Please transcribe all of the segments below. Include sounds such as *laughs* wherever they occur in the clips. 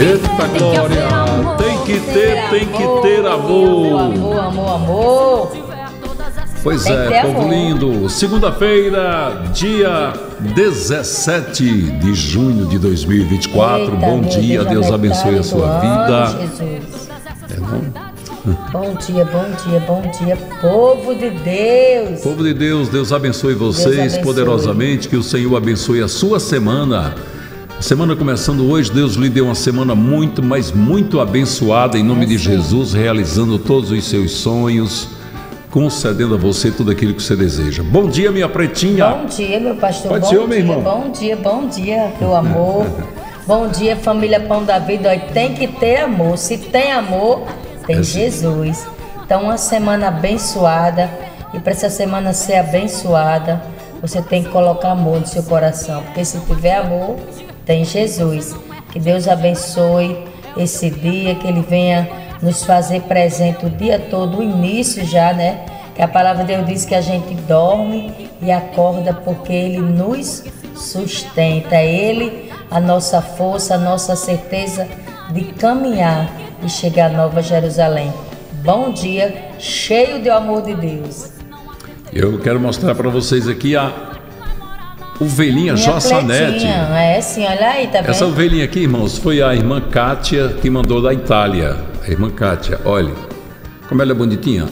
Eita glória! Tem que ter, tem que ter amor. Amor, amor, amor. Pois é, povo lindo. Segunda-feira, dia 17 de junho de 2024. Eita, Bom dia, Deus abençoe a sua ano, vida. Jesus. É, não? *laughs* Bom dia, bom dia, bom dia, povo de Deus. Povo de Deus, Deus abençoe vocês abençoe. poderosamente, que o Senhor abençoe a sua semana. Semana começando hoje, Deus lhe deu uma semana muito, mas muito abençoada em nome de Jesus, realizando todos os seus sonhos, concedendo a você tudo aquilo que você deseja. Bom dia, minha pretinha. Bom dia, meu pastor. Pode bom ser, meu dia, irmão. bom dia, bom dia, meu amor. *laughs* bom dia, família Pão da Vida. Tem que ter amor. Se tem amor, tem É sim. Jesus. Então, uma semana abençoada. E para essa semana ser abençoada, você tem que colocar amor no seu coração. Porque se tiver amor, tem Jesus. Que Deus abençoe esse dia, que Ele venha nos fazer presente o dia todo, o início já, né? Que a palavra de Deus diz que a gente dorme e acorda porque Ele nos sustenta. É Ele a nossa força, a nossa certeza de caminhar e chegar a Nova Jerusalém. Bom dia, cheio do amor de Deus. Eu quero mostrar para vocês aqui a ovelhinha pletinha, É sim, olha aí, tá vendo? Essa ovelhinha aqui, irmãos, foi a irmã Kátia que mandou da Itália. A irmã Kátia, olha, como ela é bonitinha.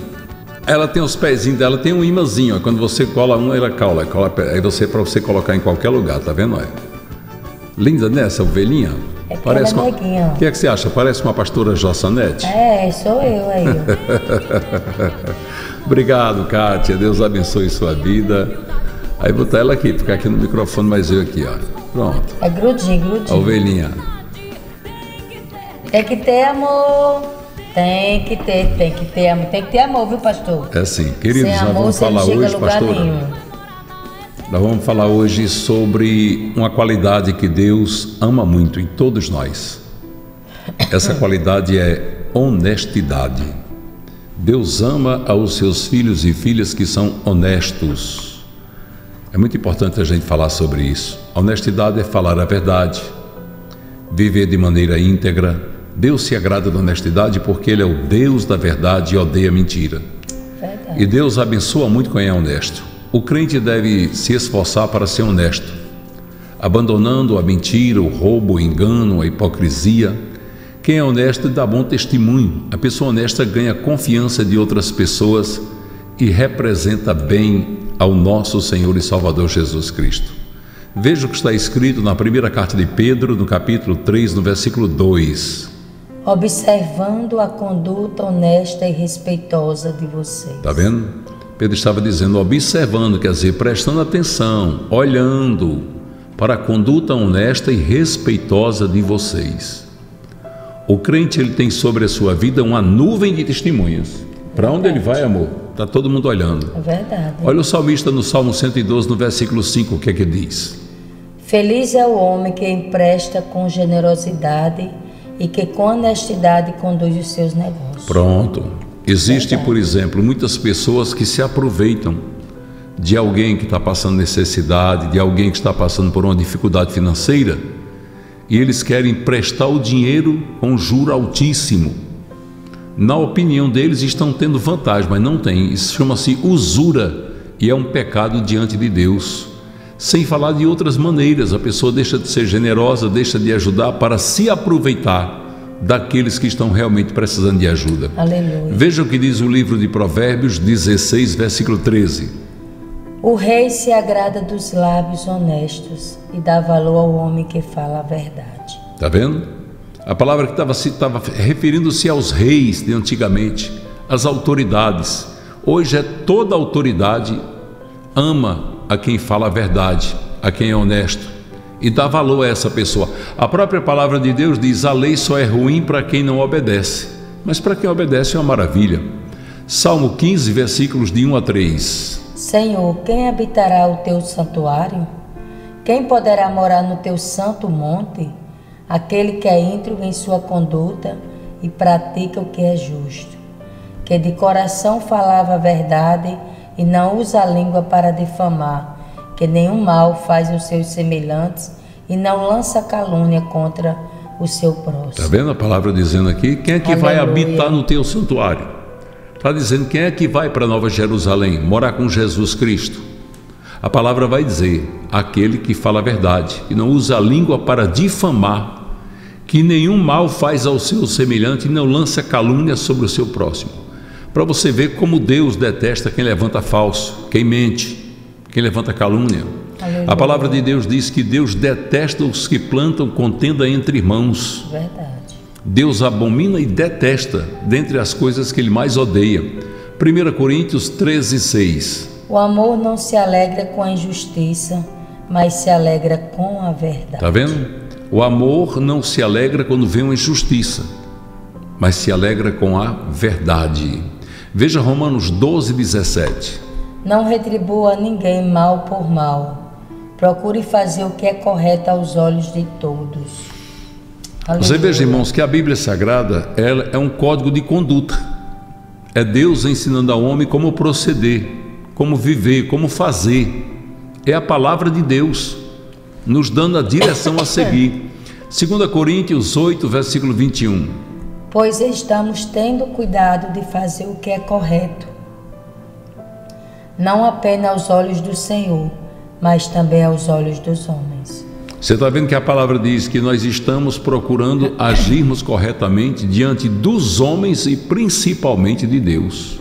Ela tem os pezinhos dela, tem um imãzinho. ó, Quando você cola um, ela cola. cola aí você para você colocar em qualquer lugar, tá vendo? Olha. Linda, né, essa ovelhinha? É ela é uma... O que é que você acha? Parece uma pastora Jossanete? É, sou eu aí. *laughs* Obrigado, Kátia. Deus abençoe sua vida. Aí botar ela aqui, ficar aqui no microfone, mas eu aqui, ó. Pronto. É grudinho, A grudinho. ovelhinha. Tem que ter amor. Tem que ter, tem que ter amor. Tem que ter amor, viu, pastor? É assim, queridos, Sem nós amor, vamos falar hoje, a nenhum. Nós vamos falar hoje sobre uma qualidade que Deus ama muito em todos nós. Essa *coughs* qualidade é honestidade. Deus ama aos seus filhos e filhas que são honestos. É muito importante a gente falar sobre isso. A honestidade é falar a verdade, viver de maneira íntegra. Deus se agrada da honestidade porque Ele é o Deus da verdade e odeia mentira. Verdade. E Deus abençoa muito quem é honesto. O crente deve se esforçar para ser honesto, abandonando a mentira, o roubo, o engano, a hipocrisia. Quem é honesto dá bom testemunho. A pessoa honesta ganha confiança de outras pessoas e representa bem ao nosso Senhor e Salvador Jesus Cristo. Veja o que está escrito na primeira carta de Pedro, no capítulo 3, no versículo 2. Observando a conduta honesta e respeitosa de vocês. Está vendo? Pedro estava dizendo, observando, quer dizer, prestando atenção, olhando para a conduta honesta e respeitosa de vocês. O crente ele tem sobre a sua vida uma nuvem de testemunhas. Para onde ele vai, amor? Está todo mundo olhando. É verdade. Olha o salmista no Salmo 112, no versículo 5, o que é que diz? Feliz é o homem que empresta com generosidade e que com honestidade conduz os seus negócios. Pronto. Existe, por exemplo, muitas pessoas que se aproveitam de alguém que está passando necessidade, de alguém que está passando por uma dificuldade financeira, e eles querem prestar o dinheiro com juro altíssimo. Na opinião deles, estão tendo vantagem, mas não tem. Isso chama-se usura e é um pecado diante de Deus. Sem falar de outras maneiras, a pessoa deixa de ser generosa, deixa de ajudar para se aproveitar daqueles que estão realmente precisando de ajuda. Aleluia. Veja o que diz o livro de Provérbios 16, versículo 13. O rei se agrada dos lábios honestos e dá valor ao homem que fala a verdade. Está vendo? A palavra que estava estava referindo-se aos reis de antigamente, às autoridades. Hoje é toda autoridade ama a quem fala a verdade, a quem é honesto e dá valor a essa pessoa. A própria palavra de Deus diz: a lei só é ruim para quem não obedece, mas para quem obedece é uma maravilha. Salmo 15, versículos de 1 a 3. Senhor, quem habitará o teu santuário? Quem poderá morar no teu santo monte? Aquele que é íntegro em sua conduta e pratica o que é justo, que de coração falava a verdade e não usa a língua para difamar, que nenhum mal faz os seus semelhantes e não lança calúnia contra o seu próximo. Está vendo a palavra dizendo aqui? Quem é que Aleluia. vai habitar no teu santuário? Está dizendo quem é que vai para Nova Jerusalém morar com Jesus Cristo? A palavra vai dizer: aquele que fala a verdade e não usa a língua para difamar, que nenhum mal faz ao seu semelhante e não lança calúnia sobre o seu próximo. Para você ver como Deus detesta quem levanta falso, quem mente, quem levanta calúnia. A palavra de Deus diz que Deus detesta os que plantam contenda entre irmãos. Verdade. Deus abomina e detesta dentre as coisas que ele mais odeia. 1 Coríntios 13, 6. O amor não se alegra com a injustiça, mas se alegra com a verdade. Está vendo? O amor não se alegra quando vê uma injustiça, mas se alegra com a verdade. Veja Romanos 12, 17. Não retribua a ninguém mal por mal. Procure fazer o que é correto aos olhos de todos. Aleluia. Você veja, irmãos, que a Bíblia Sagrada ela é um código de conduta. É Deus ensinando ao homem como proceder, como viver, como fazer. É a palavra de Deus nos dando a direção a seguir. 2 Coríntios 8, versículo 21. Pois estamos tendo cuidado de fazer o que é correto, não apenas aos olhos do Senhor, mas também aos olhos dos homens. Você está vendo que a palavra diz que nós estamos procurando agirmos corretamente diante dos homens e principalmente de Deus.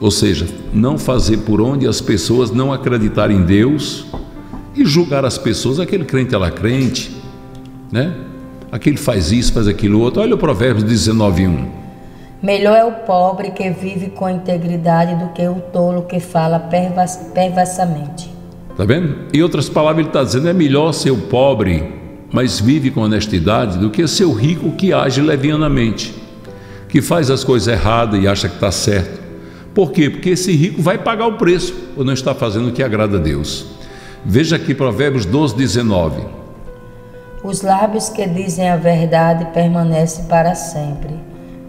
Ou seja, não fazer por onde as pessoas não acreditarem em Deus e julgar as pessoas, aquele crente ela crente, né? Aquele faz isso, faz aquilo outro. Olha o Provérbios 19:1. Melhor é o pobre que vive com integridade do que o tolo que fala perversamente. Tá vendo? Em outras palavras, ele está dizendo: é melhor ser o pobre, mas vive com honestidade, do que ser o rico que age levianamente, que faz as coisas erradas e acha que está certo. Por quê? Porque esse rico vai pagar o preço ou não está fazendo o que agrada a Deus. Veja aqui Provérbios 12, 19. Os lábios que dizem a verdade permanecem para sempre,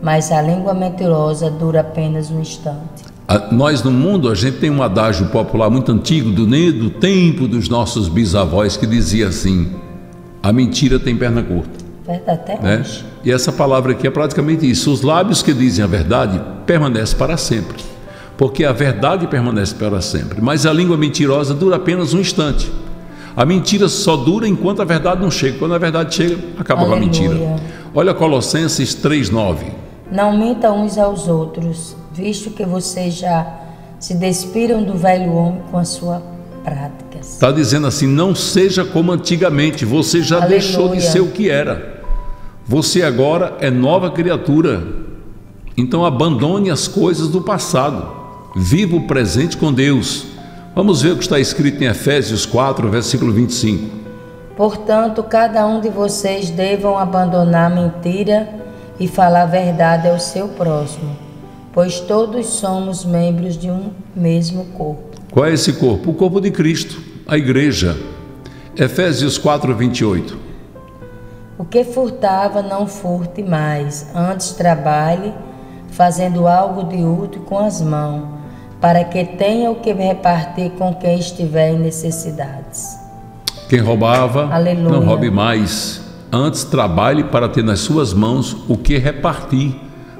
mas a língua mentirosa dura apenas um instante. A, nós no mundo, a gente tem um adágio popular muito antigo, do, do tempo dos nossos bisavós, que dizia assim: a mentira tem perna curta. Verdade, até né? hoje. E essa palavra aqui é praticamente isso. Os lábios que dizem a verdade permanecem para sempre porque a verdade permanece para sempre, mas a língua mentirosa dura apenas um instante. A mentira só dura enquanto a verdade não chega. Quando a verdade chega, acaba Aleluia. com a mentira. Olha Colossenses 3:9. Não mintam uns aos outros, visto que vocês já se despiram do velho homem com a sua prática. Está dizendo assim: não seja como antigamente, você já Aleluia. deixou de ser o que era. Você agora é nova criatura. Então abandone as coisas do passado. Viva o presente com Deus. Vamos ver o que está escrito em Efésios 4, versículo 25. Portanto, cada um de vocês devam abandonar a mentira e falar a verdade ao seu próximo, pois todos somos membros de um mesmo corpo. Qual é esse corpo? O corpo de Cristo, a igreja. Efésios 4, 28. O que furtava, não furte mais, antes trabalhe, fazendo algo de útil com as mãos para que tenha o que repartir com quem estiver em necessidades. Quem roubava, Aleluia. não roube mais. Antes trabalhe para ter nas suas mãos o que repartir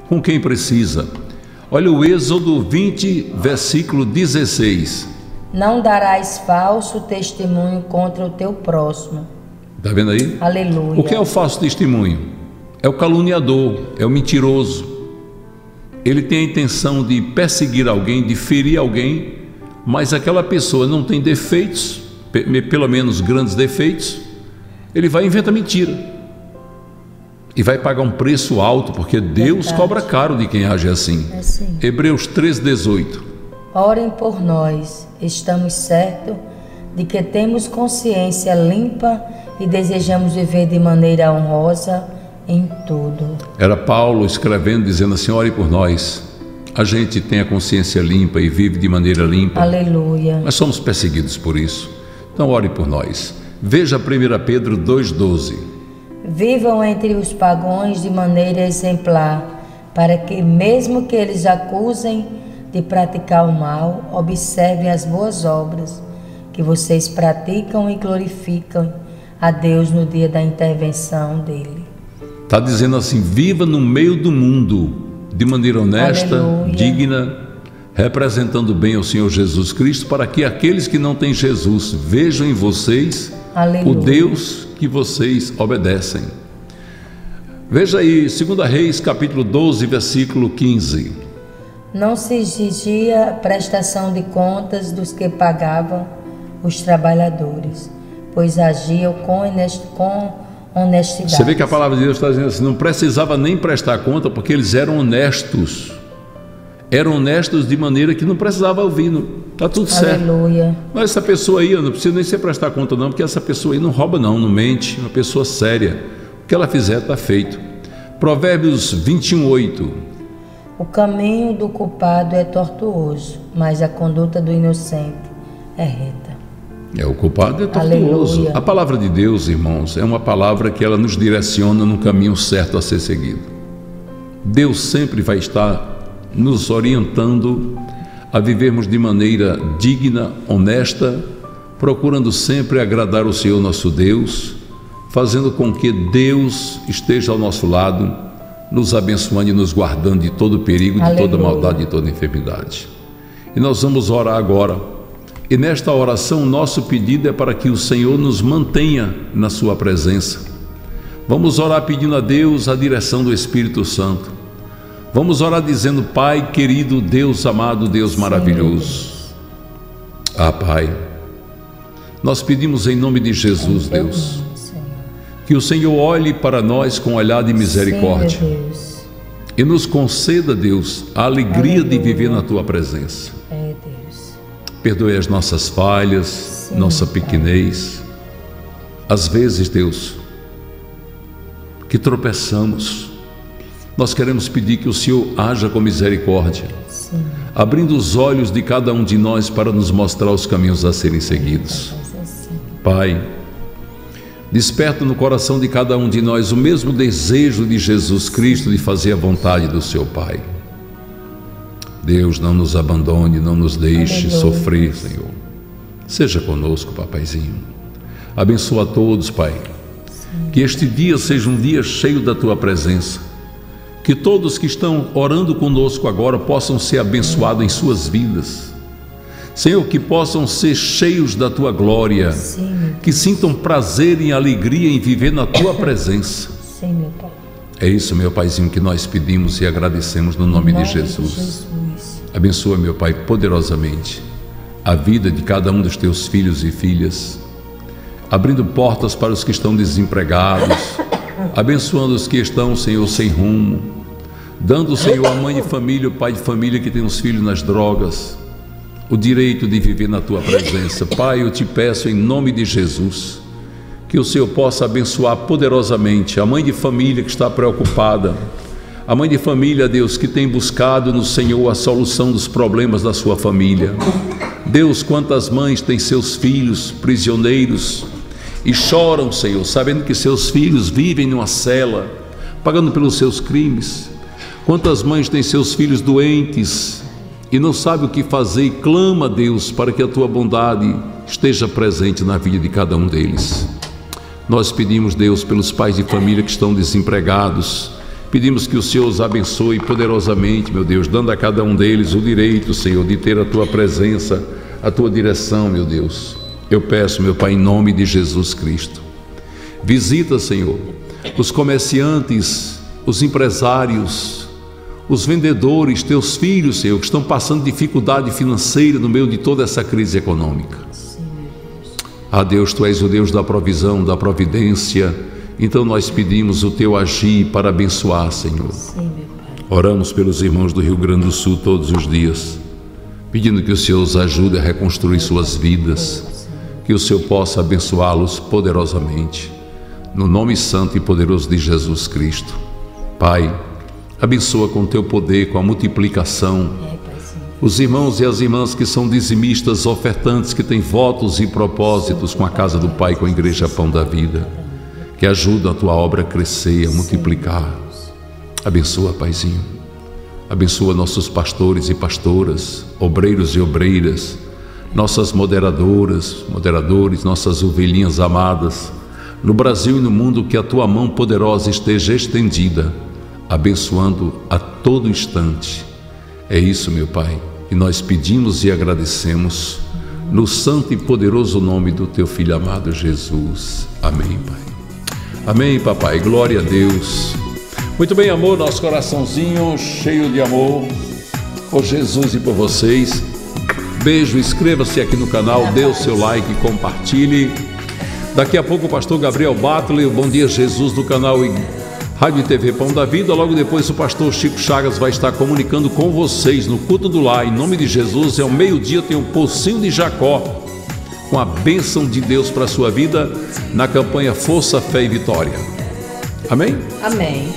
com quem precisa. Olha o Êxodo 20, versículo 16. Não darás falso testemunho contra o teu próximo. Está vendo aí? Aleluia. O que é o falso testemunho? É o caluniador, é o mentiroso, ele tem a intenção de perseguir alguém, de ferir alguém, mas aquela pessoa não tem defeitos, pelo menos grandes defeitos, ele vai inventar mentira. E vai pagar um preço alto, porque Deus Verdade. cobra caro de quem age assim. É assim. Hebreus 3,18. Orem por nós, estamos certos de que temos consciência limpa e desejamos viver de maneira honrosa em tudo. Era Paulo escrevendo, dizendo assim: ore por nós. A gente tem a consciência limpa e vive de maneira limpa. Aleluia. Mas somos perseguidos por isso. Então ore por nós. Veja 1 Pedro 2,12. Vivam entre os pagões de maneira exemplar, para que, mesmo que eles acusem de praticar o mal, observem as boas obras que vocês praticam e glorificam a Deus no dia da intervenção dele. Está dizendo assim: viva no meio do mundo de maneira honesta, Aleluia. digna, representando bem o Senhor Jesus Cristo, para que aqueles que não têm Jesus vejam em vocês Aleluia. o Deus que vocês obedecem. Veja aí, 2 Reis, capítulo 12, versículo 15. Não se exigia prestação de contas dos que pagavam os trabalhadores, pois agiam com, honestidade. Você vê que a palavra de Deus está dizendo assim: não precisava nem prestar conta, porque eles eram honestos eram honestos de maneira que não precisava ouvir, está tudo certo. Aleluia. Mas essa pessoa aí, eu não preciso nem se prestar conta não, porque essa pessoa aí não rouba não, não mente, uma pessoa séria. O que ela fizer está feito. Provérbios 21, 8. O caminho do culpado é tortuoso, mas a conduta do inocente é reta. É, o culpado é tortuoso. Aleluia. A palavra de Deus, irmãos, é uma palavra que ela nos direciona no caminho certo a ser seguido. Deus sempre vai estar nos orientando a vivermos de maneira digna, honesta, procurando sempre agradar o Senhor nosso Deus, fazendo com que Deus esteja ao nosso lado, nos abençoando e nos guardando de todo perigo, de Aleluia. toda maldade, de toda enfermidade. E nós vamos orar agora. E nesta oração, nosso pedido é para que o Senhor nos mantenha na Sua presença. Vamos orar pedindo a Deus a direção do Espírito Santo Vamos orar dizendo: Pai querido, Deus amado, Deus maravilhoso. Ah, Pai, nós pedimos em nome de Jesus, Deus, que o Senhor olhe para nós com olhar de misericórdia e nos conceda, Deus, a alegria de viver na Tua presença. É, Perdoe as nossas falhas, nossa pequenez. Às vezes, Deus, que tropeçamos nós queremos pedir que o Senhor haja com misericórdia, Sim. abrindo os olhos de cada um de nós para nos mostrar os caminhos a serem seguidos. Pai, desperta no coração de cada um de nós o mesmo desejo de Jesus Cristo de fazer a vontade do seu Pai. Deus, não nos abandone, não nos deixe sofrer, Senhor. Seja conosco, papaizinho. Abençoa a todos, Pai. Que este dia seja um dia cheio da tua presença que todos que estão orando conosco agora possam ser abençoados em suas vidas. Senhor, que possam ser cheios da tua glória, Sim, que sintam prazer e alegria em viver na tua presença. Sim, meu Pai. É isso, meu Paizinho, que nós pedimos e agradecemos no nome, nome de, Jesus. de Jesus. Abençoa, meu Pai, poderosamente a vida de cada um dos teus filhos e filhas, abrindo portas para os que estão desempregados, *coughs* abençoando os que estão, Senhor, sem rumo, dando, Senhor, a mãe de família, o pai de família que tem os filhos nas drogas, o direito de viver na tua presença. Pai, eu te peço em nome de Jesus, que o Senhor possa abençoar poderosamente a mãe de família que está preocupada, a mãe de família, Deus, que tem buscado no Senhor a solução dos problemas da sua família. Deus, quantas mães têm seus filhos prisioneiros, e choram, Senhor, sabendo que seus filhos vivem numa cela, pagando pelos seus crimes. Quantas mães têm seus filhos doentes e não sabe o que fazer e clama Deus para que a tua bondade esteja presente na vida de cada um deles. Nós pedimos, Deus, pelos pais de família que estão desempregados, pedimos que o Senhor os abençoe poderosamente, meu Deus, dando a cada um deles o direito, Senhor, de ter a tua presença, a tua direção, meu Deus. Eu peço, meu Pai, em nome de Jesus Cristo. Visita, Senhor, os comerciantes, os empresários, os vendedores, teus filhos, Senhor, que estão passando dificuldade financeira no meio de toda essa crise econômica. Ah, Deus, tu és o Deus da provisão, da providência. Então nós pedimos o teu agir para abençoar, Senhor. Oramos pelos irmãos do Rio Grande do Sul todos os dias, pedindo que o Senhor os ajude a reconstruir suas vidas que o Senhor possa abençoá-los poderosamente. No nome santo e poderoso de Jesus Cristo. Pai, abençoa com teu poder, com a multiplicação. Os irmãos e as irmãs que são dizimistas, ofertantes, que têm votos e propósitos com a casa do Pai, com a Igreja Pão da Vida. que ajudam a tua obra a crescer, a multiplicar. Abençoa, Paizinho. Abençoa nossos pastores e pastoras, obreiros e obreiras, nossas moderadoras, moderadores, nossas ovelhinhas amadas. No Brasil e no mundo, que a tua mão poderosa esteja estendida, abençoando a todo instante. É isso, meu Pai, que nós pedimos e agradecemos no santo e poderoso nome do teu filho amado Jesus. Amém, Pai. Amém, papai. Glória a Deus. Muito bem, amor, nosso coraçãozinho cheio de amor por Jesus e por vocês. Beijo, inscreva-se aqui no canal, dê o seu like, compartilhe. Daqui a pouco o pastor Gabriel Batley, o Bom Dia Jesus do canal Rádio e TV Pão da Vida. Logo depois o pastor Chico Chagas vai estar comunicando com vocês no culto do lar. Em nome de Jesus, é o meio-dia tem um pocinho de Jacó com a bênção de Deus para a sua vida na campanha Força, Fé e Vitória. Amém? Amém.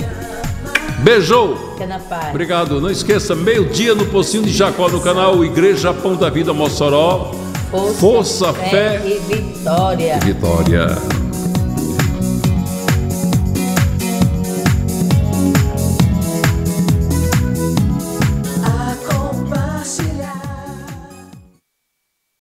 Beijou! Fica na paz. Obrigado. Não esqueça, meio-dia no Pocinho de Jacó no canal Igreja Pão da Vida Mossoró. Força, Força, fé e vitória. Vitória.